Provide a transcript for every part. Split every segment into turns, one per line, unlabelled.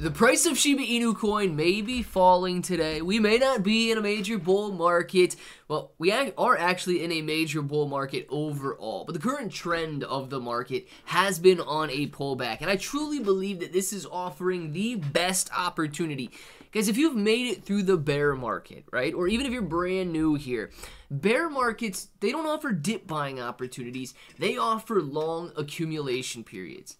The price of Shiba Inu coin may be falling today. We may not be in a major bull market. Well, we are actually in a major bull market overall, but the current trend of the market has been on a pullback, and I truly believe that this is offering the best opportunity. Guys, if you've made it through the bear market, right, or even if you're brand new here, bear markets, they don't offer dip buying opportunities, they offer long accumulation periods.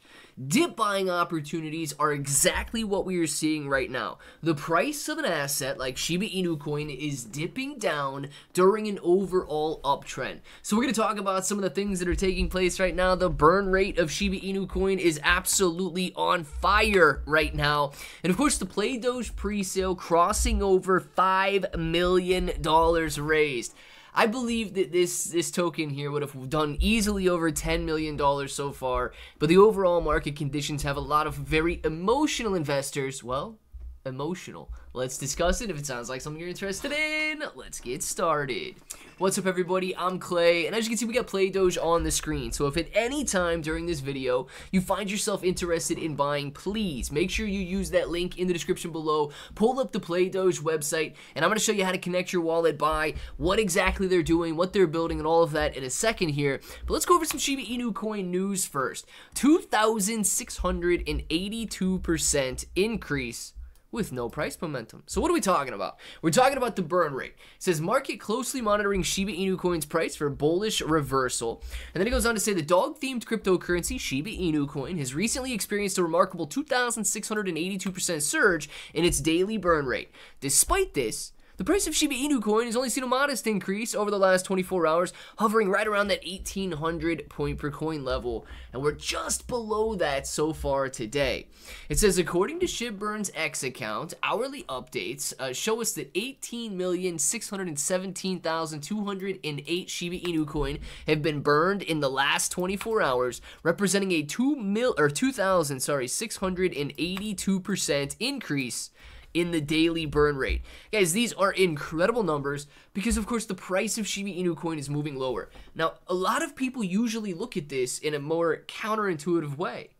Dip buying opportunities are exactly what we are seeing right now. The price of an asset like Shiba Inu coin is dipping down during an overall uptrend. So we're going to talk about some of the things that are taking place right now. The burn rate of Shiba Inu coin is absolutely on fire right now. And of course, the Play Doge pre-sale crossing over $5 million raised. I believe that this this token here would have done easily over $10 million so far, but the overall market conditions have a lot of very emotional investors, well, emotional. Let's discuss it. If it sounds like something you're interested in, let's get started. What's up everybody, I'm Clay, and as you can see we got Play Doge on the screen, so if at any time during this video you find yourself interested in buying, please make sure you use that link in the description below, pull up the Play Doge website, and I'm going to show you how to connect your wallet, buy, what exactly they're doing, what they're building, and all of that in a second here, but let's go over some Shiba Inu coin news first. 2,682% increase with no price momentum. So what are we talking about? We're talking about the burn rate. It says market closely monitoring Shiba Inu coin's price for bullish reversal. And then it goes on to say the dog-themed cryptocurrency Shiba Inu coin has recently experienced a remarkable 2,682% surge in its daily burn rate. Despite this, the price of Shiba Inu coin has only seen a modest increase over the last 24 hours, hovering right around that 1800 point per coin level, and we're just below that so far today. It says, according to ShibBurn's X account, hourly updates uh, show us that 18,617,208 Shiba Inu coin have been burned in the last 24 hours, representing a 2 mil or 2,000, sorry, 682% increase in the daily burn rate. Guys, these are incredible numbers because, of course, the price of Shiba Inu coin is moving lower. Now, a lot of people usually look at this in a more counterintuitive way.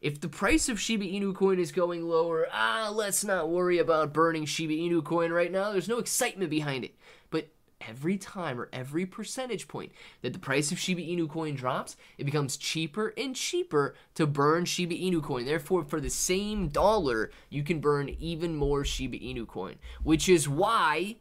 If the price of Shiba Inu coin is going lower, ah, let's not worry about burning Shiba Inu coin right now. There's no excitement behind it. But every time or every percentage point that the price of Shiba Inu coin drops, it becomes cheaper and cheaper to burn Shiba Inu coin. Therefore, for the same dollar, you can burn even more Shiba Inu coin, which is why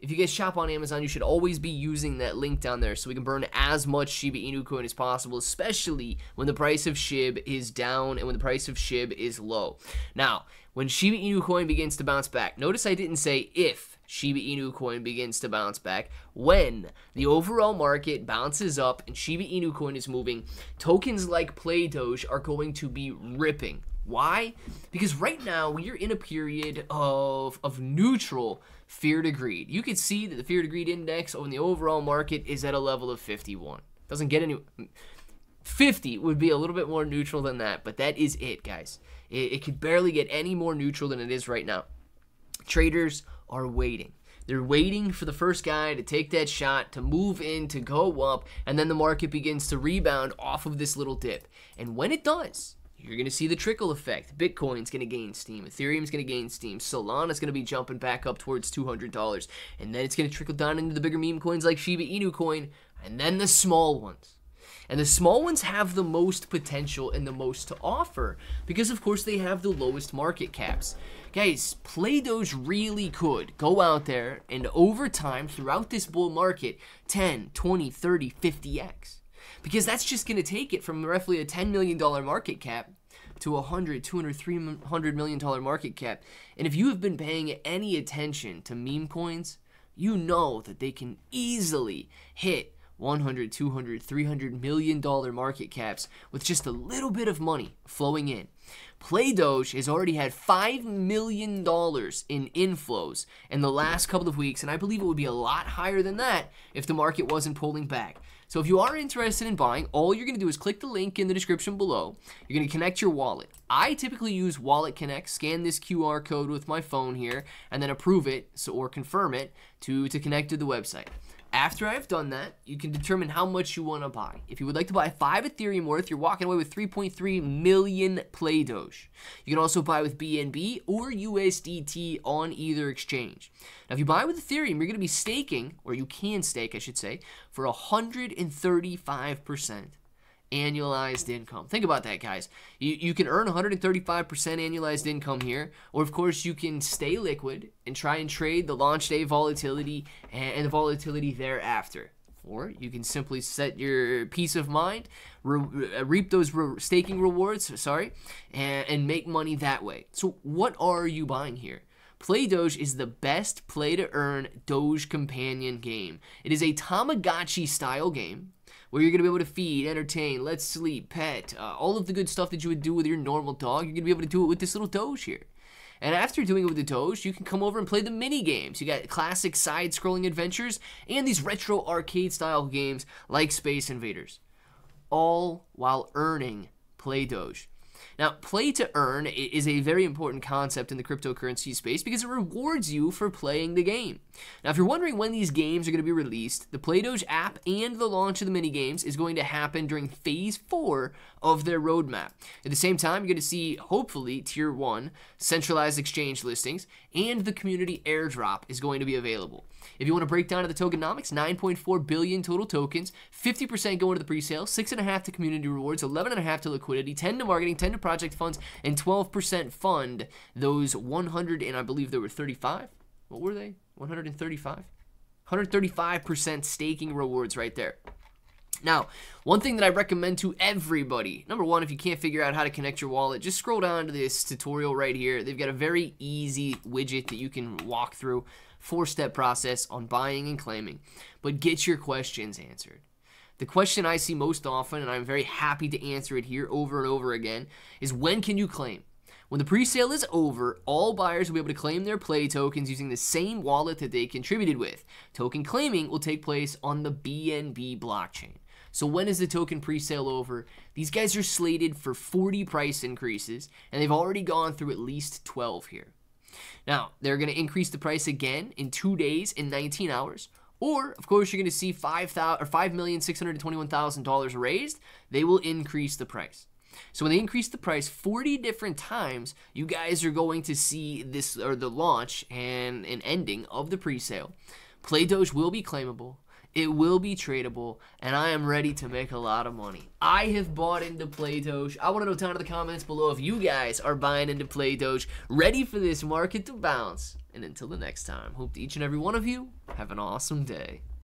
if you guys shop on Amazon, you should always be using that link down there so we can burn as much Shiba Inu coin as possible, especially when the price of SHIB is down and when the price of SHIB is low. Now, when Shiba Inu coin begins to bounce back, notice I didn't say if Shiba Inu coin begins to bounce back. When the overall market bounces up and Shiba Inu coin is moving, tokens like Play Doge are going to be ripping. Why? Because right now we are in a period of, of neutral fear to greed. You can see that the fear to greed index on the overall market is at a level of 51. Doesn't get any 50 would be a little bit more neutral than that, but that is it, guys. It, it could barely get any more neutral than it is right now. Traders are waiting. They're waiting for the first guy to take that shot, to move in, to go up, and then the market begins to rebound off of this little dip. And when it does, you're going to see the trickle effect. Bitcoin's going to gain steam. Ethereum's going to gain steam. Solana's going to be jumping back up towards $200. And then it's going to trickle down into the bigger meme coins like Shiba Inu coin, and then the small ones. And the small ones have the most potential and the most to offer because, of course, they have the lowest market caps. Guys, Play Doge really could go out there and over time, throughout this bull market, 10, 20, 30, 50x. Because that's just going to take it from roughly a $10 million market cap to a 100, 200, 300 million dollar market cap. And if you have been paying any attention to meme coins, you know that they can easily hit 100, 200, 300 million dollar market caps with just a little bit of money flowing in. Play Doge has already had $5 million in inflows in the last couple of weeks, and I believe it would be a lot higher than that if the market wasn't pulling back. So if you are interested in buying, all you're going to do is click the link in the description below. You're going to connect your wallet. I typically use Wallet Connect, scan this QR code with my phone here, and then approve it so, or confirm it to, to connect to the website. After I've done that, you can determine how much you want to buy. If you would like to buy 5 Ethereum worth, you're walking away with 3.3 million Play Doge. You can also buy with BNB or USDT on either exchange. Now, if you buy with Ethereum, you're going to be staking, or you can stake, I should say, for 135% annualized income. Think about that, guys. You, you can earn 135% annualized income here, or of course, you can stay liquid and try and trade the launch day volatility and, the volatility thereafter. Or you can simply set your peace of mind, re- uh, reap those re- staking rewards, sorry, and, and make money that way. So, what are you buying here? Play Doge is the best play to earn Doge companion game. It is a Tamagotchi style game where you're going to be able to feed, entertain, let's sleep, pet, uh, all of the good stuff that you would do with your normal dog. You're going to be able to do it with this little Doge here. And after doing it with the Doge, you can come over and play the mini games. You got classic side scrolling adventures and these retro arcade style games like Space Invaders. All while earning Play Doge. Now, play to earn is a very important concept in the cryptocurrency space because it rewards you for playing the game. Now, if you're wondering when these games are going to be released, the PlayDoge app and the launch of the mini games is going to happen during phase four of their roadmap. At the same time, you're going to see, hopefully, tier one centralized exchange listings and the community airdrop is going to be available. If you want to break down to the tokenomics, 9.4 billion total tokens, 50% going to the presale, 6.5 to community rewards, 11.5 to liquidity, 10 to marketing, 10 to project funds, and 12% fund those 100 and I believe there were 35. What were they? 135? 135% staking rewards right there. Now, one thing that I recommend to everybody, number one, if you can't figure out how to connect your wallet, just scroll down to this tutorial right here. They've got a very easy widget that you can walk through, four-step process on buying and claiming, but get your questions answered. The question I see most often, and I'm very happy to answer it here over and over again, is when can you claim? When the pre-sale is over, all buyers will be able to claim their play tokens using the same wallet that they contributed with. Token claiming will take place on the BNB blockchain. So when is the token pre-sale over? These guys are slated for 40 price increases, and they've already gone through at least 12 here. Now, they're going to increase the price again in two days in 19 hours. Or, of course, you're going to see $5,621,000 raised. They will increase the price. So when they increase the price 40 different times, you guys are going to see this or the launch and an ending of the pre-sale. Play Doge will be claimable. It will be tradable, and I am ready to make a lot of money. I have bought into Play Doge. I want to know down in the comments below if you guys are buying into Play Doge, ready for this market to bounce. And until the next time, hope each and every one of you have an awesome day.